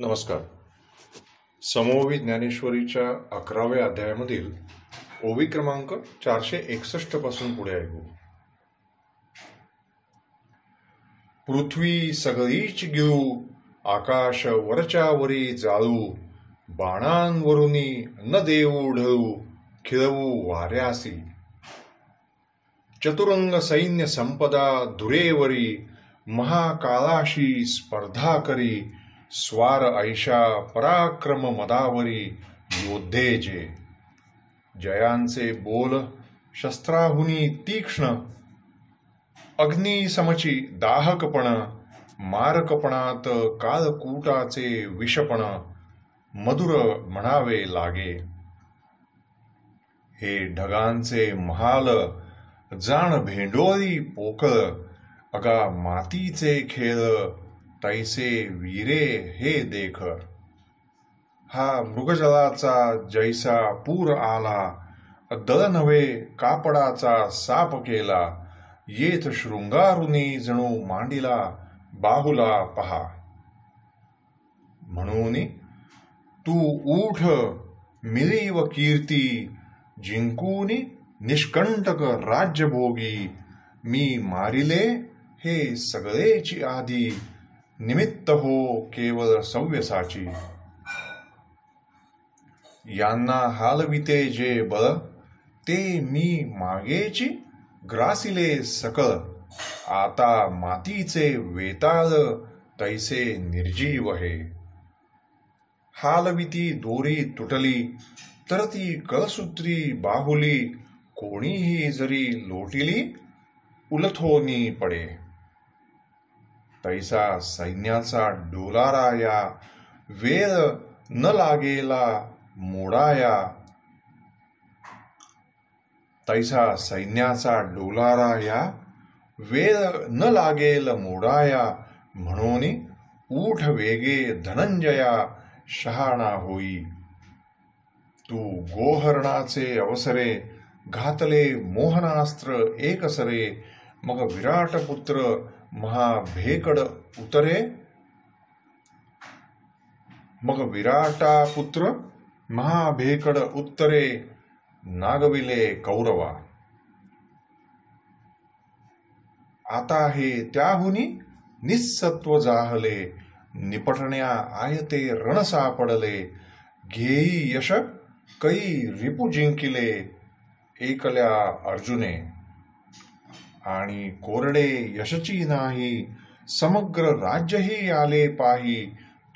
नमस्कार. समोवी ज्ञानेश्वरीच्या अकराव्या अध्यायामधील ओवी क्रमांक चारशे एकसष्टपासून पुढे ऐकू पृथ्वी सगळीच घेऊ आकाश वरच्या वरी जाळू बाणांवरुनी न देऊ ढळू खिळवू वाऱ्यासी. चतुरंग सैन्य संपदा धुरेवरी महाकाळाशी स्पर्धा करी स्वार ऐशा पराक्रम मदावरी योद्धे जे. जयांचे बोल शस्त्राहुनी तीक्ष्ण अग्निसमची दाहकपण मारकपणात कालकूटाचे विषपण मधुर म्हणावे लागे. हे ढगांचे महाल जाण भेंडोळी पोकळ अगा मातीचे खेळ तैसे वीरे हे देख हा मृगजलाचा जैसा पूर आला दळ नव्हे कापडाचा साप केला येथ शृंगारुनी जणू मांडिला बाहुला पहा। म्हणून तू ऊठ मिली व कीर्ती जिंकून निष्कंटक राज्यभोगी मी मारिले हे सगळेची आधी। निमित्त हो केवळ सव्यसाची. यांना हालविते जे बळ ते मी मागेची ग्रासिले सकळ. आता मातीचे वेताळ तैसे निर्जीव हे. हालविती दोरी तुटली तर ती कळसूत्री बाहुली कोणीही जरी लोटिली उलथोनी पडे. तैसा सैन्याचा डोलाराया वेळ न लागेला मोडाया. तैसा सैन्याचा डोलाराया वेळ न लागेल मोडाया. म्हणून ऊठ वेगे धनंजया शहाणा होई. तू गोहरणाचे अवसरे घातले मोहनास्त्र एकसरे. मग विराट पुत्र महाभेकड उतरे. मग विराटा पुत्र महाभेकड उत्तरे नागविले कौरवा. आता हे त्याहुनी निस्सत्व जाहले निपटण्या आयते रण सापडले घेई यश कै रिपू जिंकिले एकल्या अर्जुने. आणि कोरडे यशची नाही समग्र राज्यही आले पाही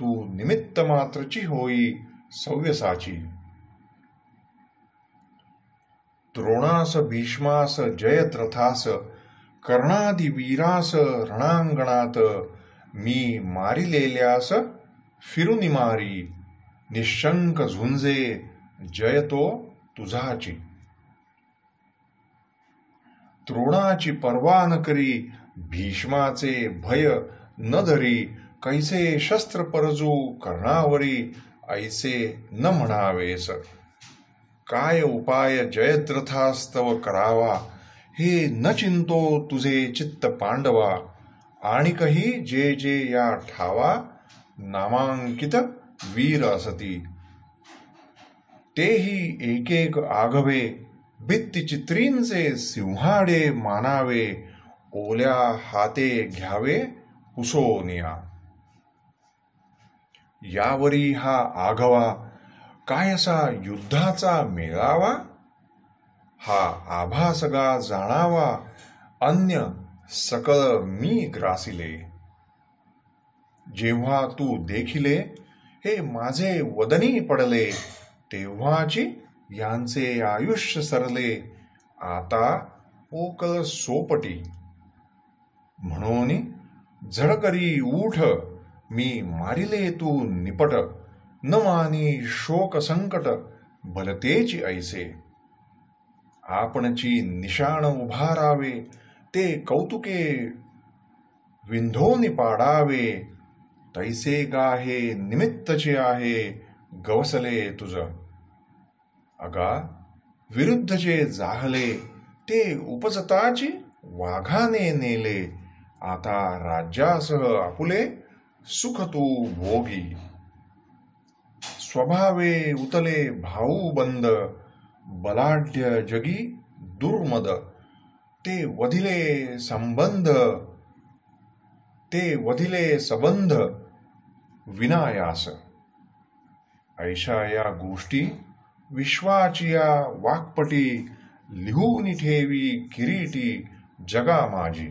तू निमित्त मात्रची होई सव्यसाची. द्रोणास भीष्मास जयद्रथास कर्णादि वीरास रणांगणात मी मारिलेल्यास फिरुनिमारी निशंक झुंजे जयतो तुझाची. द्रोणाची पर्वा न करी भीष्माचे भय न धरी कैसे शस्त्र परजू कर्णावरी ऐसे न म्हणावेस काय उपाय जयद्रथास्तव करावा हे न चिंतो तुझे चित्त पांडवा. आणि कही जे जे या ठावा नामांकित वीर असती. तेही एक एक आघवे भित्तिचित्रींचे सिंहाडे मानावे ओल्या हाते घ्यावे पुसोनिया. यावरी हा आघवा कायसा युद्धाचा मेळावा? हा आभासगा जाणावा अन्य सकळ मी ग्रासिले. जेव्हा तू देखिले हे माझे वदनी पडले तेव्हाची यांचे आयुष्य सरले आता पोकळ सोपटी. म्हणून झडकरी उठ मी मारिले तू निपट न मानी शोक संकट भलतेची ऐसे. आपणची निशाण उभारावे ते कौतुके विंधोनी पाडावे तैसे गाहे निमित्तचे आहे गवसले तुझं. अगा विरुद्ध जे जाहले ते उपजताची वाघाने नेले. आता राज्यासह आपुले सुख तू भोगी. स्वभावे उतले भाऊ बंद बलाढ्य जगी दुर्मद. ते वधिले संबंध ते वधिले सबंध विनायास. ऐशा या गोष्टी विश्वाचिया वाक्पटी वाकपटी लिहून ठेवी किरीटी जगा माझी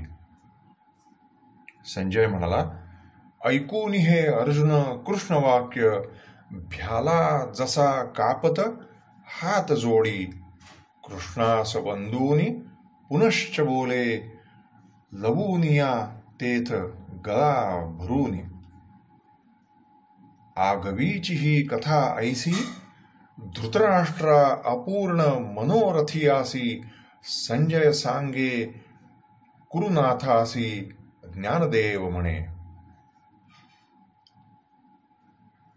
संजय म्हणाला ऐकून हे अर्जुन कृष्ण वाक्य भ्याला जसा कापत हात जोडी कृष्णास बंधूनी पुनश्च बोले लवूनिया तेथ गळा भरूनी आगवीची ही कथा ऐसी धृतराष्ट्रा अपूर्ण मनोरथियासी संजय सांगे कुरुनाथासी ज्ञानदेव म्हणे.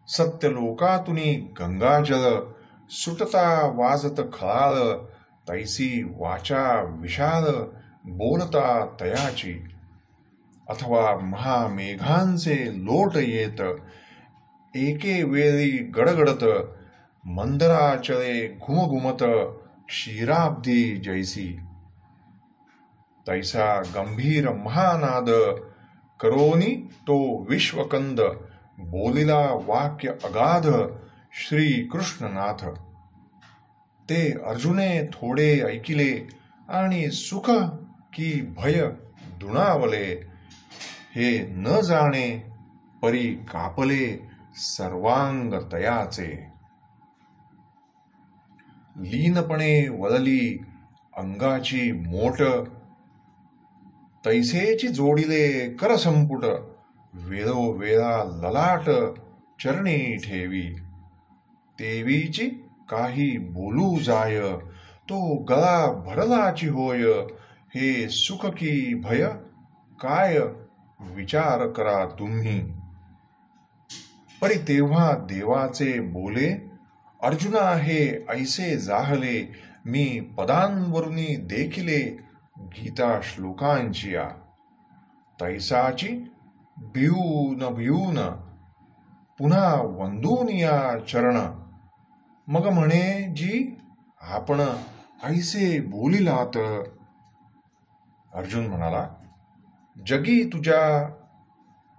सत्यलोकातुनी गंगाजल सुटता वाजत खळाळ तैसी वाचा विशाल बोलता तयाची. अथवा महामेघांचे लोट येत एके वेळी गडगडत मंदराचळे घुमघुमत क्षीराब्दी जैसी तैसा गंभीर महानाद करोनी तो विश्वकंद बोलिला वाक्य अगाध श्री कृष्णनाथ ते अर्जुने थोडे ऐकिले आणि सुख की भय दुणावले हे न जाणे परी कापले सर्वांग तयाचे लीनपणे वळली अंगाची मोट. तैसेची जोडिले करसंपुट. वेळोवेळा ललाट चरणी ठेवी. देवीची काही बोलू जाय तो गळा भरलाची होय. हे सुख की भय? काय विचार करा तुम्ही? परी तेव्हा देवाचे बोले अर्जुना आहे ऐसे जाहले मी पदांवरुनी देखिले गीता श्लोकांची या तैसाची भिऊन भिऊन पुन्हा वंदून या चरण. मग म्हणे जी आपण ऐसे बोलिलात. अर्जुन म्हणाला जगी तुझ्या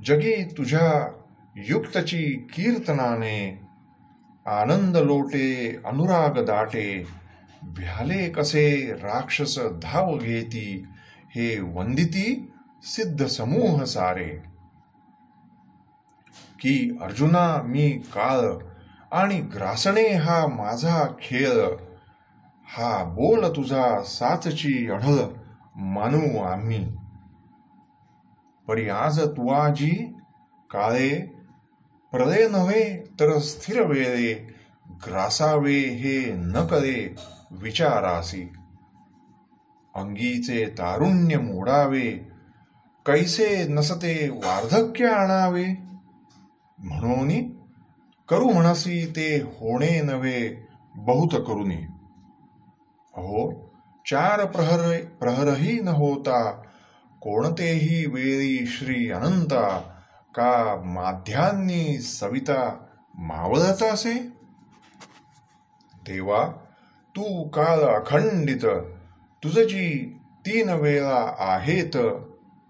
जगी तुझ्या युक्तची कीर्तनाने आनंद लोटे अनुराग दाटे भ्याले कसे राक्षस धाव घेती हे वंदिती सिद्ध समूह सारे. की अर्जुना मी काळ आणि ग्रासणे हा माझा खेळ हा बोल तुझा साचची अढळ मानू आम्ही. परी आज तुआजी काळे प्रलय नव्हे तर स्थिर वेळे ग्रासावे हे न करे विचारासी अंगीचे तारुण्य मोडावे कैसे नसते वार्धक्य आणावे म्हणून करू म्हणसी ते होणे नव्हे बहुत करुनी अहो चार प्रहर प्रहरही न होता कोणतेही वेळी श्री अनंता का माध्यांनी सविता मावळत असे? देवा तू काल अखंडित. तुझची तीन वेळा आहेत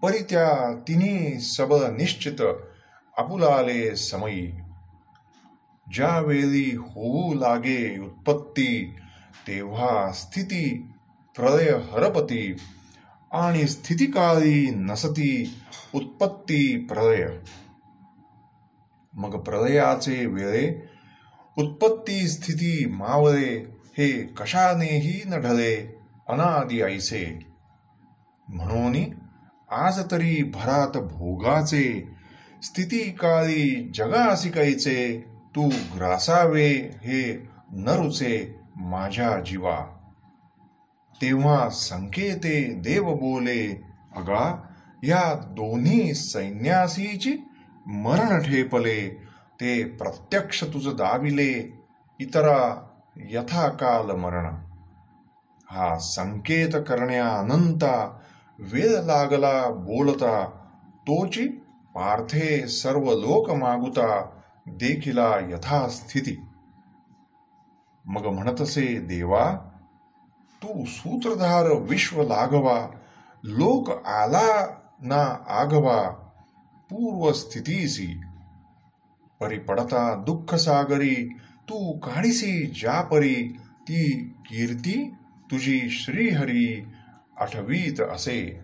परी त्या तिन्ही सबळ निश्चित. आपुलाले समयी. ज्या वेळी होऊ लागे उत्पत्ती तेव्हा स्थिती प्रलय हरपती. आणि स्थितिकाळी नसती उत्पत्ती प्रलय. मग प्रलयाचे वेळे उत्पत्ती स्थिती मावळे हे कशानेही न ढळे अनादि ऐसे. म्हणून आज तरी भरात भोगाचे स्थिती काळी जगासिकायचे तू ग्रासावे हे नरुचे माझ्या जीवा. तेव्हा संकेते देव बोले अगा या दोन्ही सैन्यासीची मरण ठेपले. ते प्रत्यक्ष तुझ दाविले. इतरा यथाकाल मरण. हा संकेत करण्या अनंता वेळ लागला बोलता. तोची पार्थे सर्व लोक मागुता देखिला यथास्थिती. मग म्हणतसे देवा तू सूत्रधार विश्व लागवा लोक आला ना आगवा पूर्व स्थितीसी परिपडता दुःख सागरी तू काढीसी ज्या परी ती कीर्ती तुझी श्रीहरी आठवीत असे.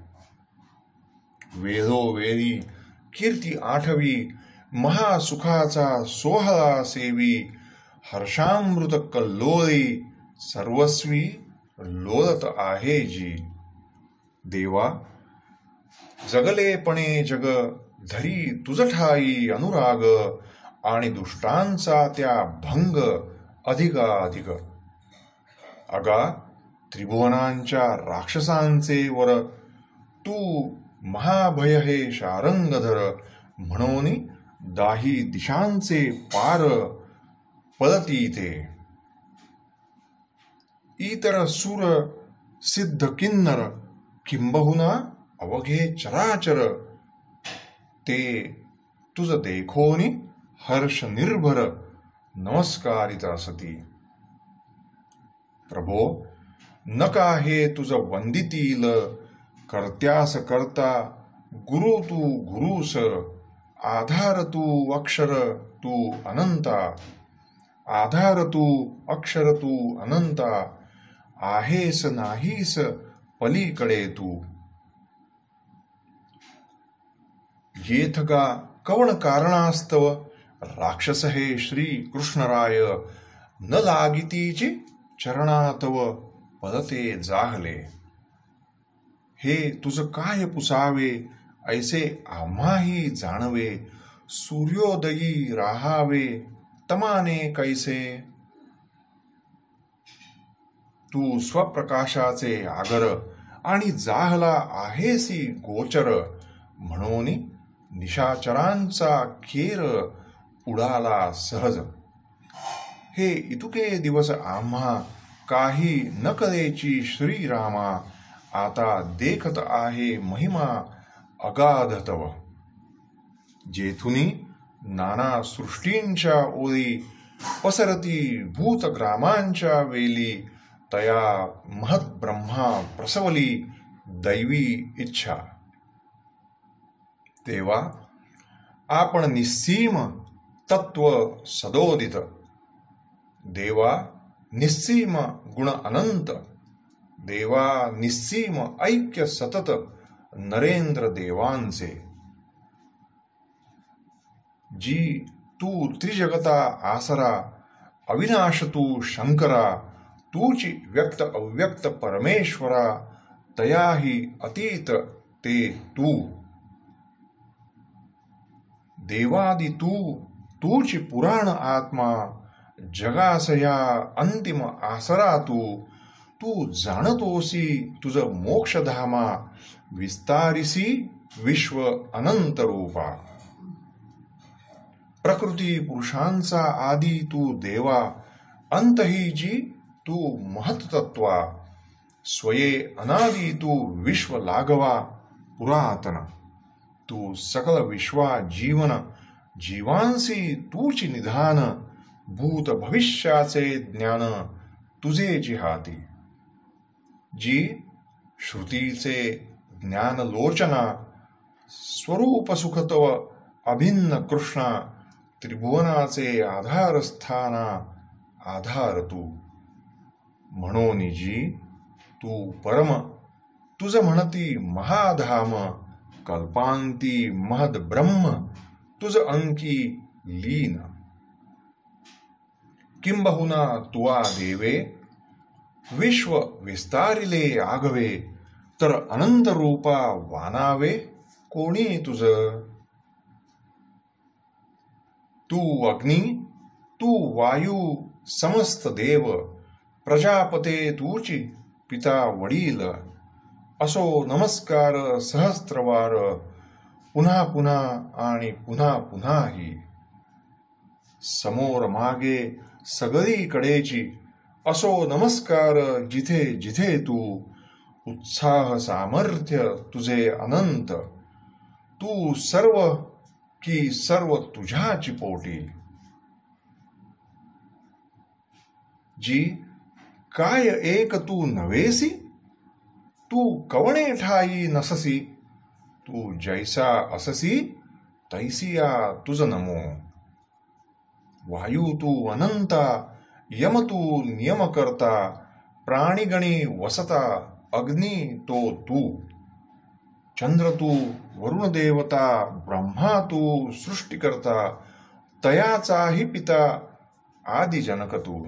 वेळोवेळी कीर्ती आठवी महासुखाचा सोहळा सेवी हर्षामृत कल्लोळी सर्वस्वी लोळत आहे जी. देवा जगलेपणे जग धरी तुझ ठाई अनुराग आणि दुष्टांचा त्या भंग अधिकाधिक. अगा त्रिभुवनांच्या राक्षसांचे वर तू महाभय हे शारंगधर म्हणून दाही दिशांचे पार पळती ते इतर सुर सिद्ध किन्नर किंबहुना अवघे चराचर. ते तुझ देखोनी हर्ष निर्भर. नमस्कारिता असती. प्रभो नका हे तुझ वंदितील. कर्त्यास करता गुरु तू गुरुस आधार तू अक्षर तू अनंता. आधार तू अक्षर तू अनंता. आहेस नाहीस पलीकडे तू. येथ गा कवण कारणास्तव राक्षस हे श्री कृष्णराय न लागितीची चरणातव पदते जाहले. हे तुझ काय पुसावे ऐसे आम्हाही जाणवे सूर्योदयी राहावे तमाने कैसे? तू स्वप्रकाशाचे आगर आणि जाहला आहेसी गोचर. म्हणून निशाचरांचा खेर उडाला सहज. हे इतुके दिवस आम्हा काही न कळेची श्रीरामा आता देखत आहे महिमा अगाधतव. जेथुनी नाना सृष्टींच्या ओळी पसरती भूतग्रामांच्या वेली तया महत ब्रह्मा प्रसवली दैवी इच्छा। तेव्हा आपण निस्सीम तत्व सदोदित। देवा निस्सीम गुण अनंत। देवा निस्सीम ऐक्य सतत नरेंद्र देवांचे। जी तू त्रिजगता आसरा अविनाश तू शंकरा तूची व्यक्त अव्यक्त परमेश्वरा तयाही अतीत ते तू. देवादि तू तूची पुराण आत्मा जगासया अंतिम आसरा तू. तू जाणतोसी तुझ मोक्षधामा विस्तारिसी विश्व अनंत रूपा. प्रकृती पुरुषांचा आदी तू देवा अंतही जी तू महत्तत्वा स्वये अनादी तू विश्व लागवा पुरातन। तू सकल विश्वा जीवन जीवांसी तूची निधान भूत भविष्याचे ज्ञान तुझे जिहाती। जी श्रुतीचे ज्ञान लोचना स्वरूप सुखतव अभिन्न कृष्णा त्रिभुवनाचे आधारस्थाना आधार तू म्हणून जी तू परम तुझ म्हणती महाधाम कल्पांती महद ब्रह्म तुझ अंकी लीन. किंबहुना तुवा देवे विश्व विस्तारिले आगवे तर अनंत रूपा वानावे कोणी तुझ? तू अग्नी तू वायू समस्त देव प्रजापते तूची पिता वडील. असो नमस्कार सहस्त्रवार. पुन्हा पुन्हा आणि पुन्हा पुन्हाही. समोर मागे सगळीकडेची. असो नमस्कार जिथे जिथे तू. उत्साह सामर्थ्य तुझे अनंत. तू सर्व की सर्व तुझ्याची पोटी. जी काय एक तू नवेसी? तू कवणे ठाई नससी? तू जैसा अससी तैसिया तुझ नमो। वायू तू अनंता यम तू नियम करता प्राणीगणी वसता अग्नी तो तू। चंद्र तू वरुण देवता ब्रह्मा तू सृष्टी करता तयाचाही पिता आदि जनक तू।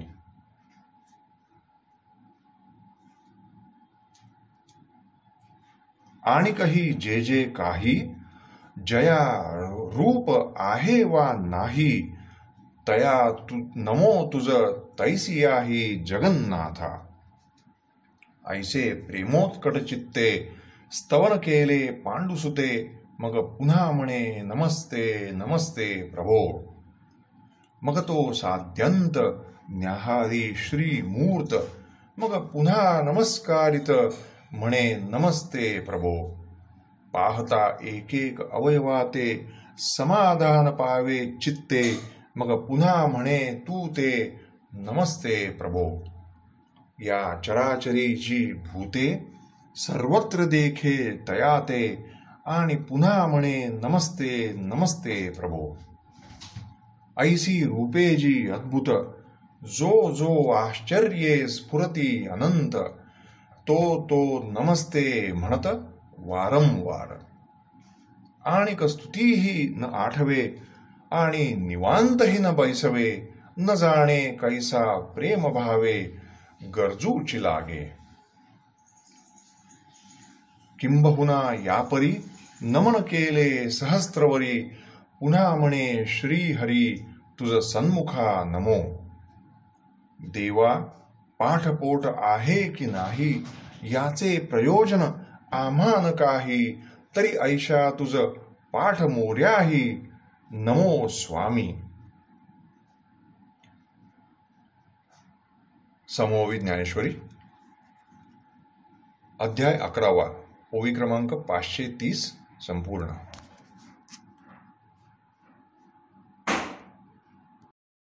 आणि काही जे जे काही जया रूप आहे वा नाही तया तु नमो तुझ तैसियाही जगन्नाथा। ऐसे प्रेमोत्कट चित्ते स्तवन केले पांडुसुते मग पुन्हा म्हणे नमस्ते नमस्ते प्रभो। मग तो साध्यंत न्याहारी श्री मूर्त मग पुन्हा नमस्कारित म्हणे नमस्ते प्रभो. पाहता एक एक अवयवाते समाधान पावे चित्ते. मग पुन्हा म्हणे तू ते नमस्ते प्रभो. या चराचरीची भूते सर्वत्र देखे तयाते. आणि पुन्हा म्हणे नमस्ते नमस्ते प्रभो. ऐसी रूपेजी अद्भुत जो जो आश्चर्ये स्फुरती अनंत. तो तो नमस्ते म्हणत वारंवार. आणि स्तुतीही न आठवे आणि निवांतही न बैसवे न जाणे कैसा प्रेम भावे गरजूची लागे. किंबहुना यापरी नमन केले सहस्त्रवरी पुन्हा म्हणे श्री हरी तुझ सन्मुखा नमो. देवा पाठपोट आहे की नाही? याचे प्रयोजन आम्हान काही. तरी ऐशा तुझ पाठ मोर्याही. नमो स्वामी. समोवी ज्ञानेश्वरी. अध्याय अकरावा. ओवी क्रमांक पाचशे तीस. संपूर्ण.